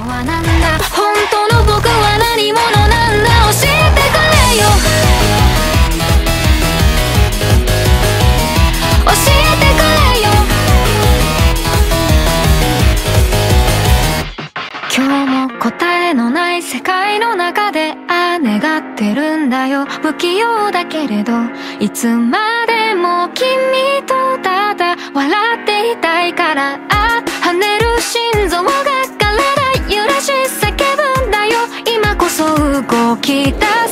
はなんだ？本当の僕は何者なんだ？教えてくれよ。教えてくれよ。今日も答えのない世界の中でああ願ってるんだよ。不器用だけれどいつまでも君とただ笑っていたいから。起きた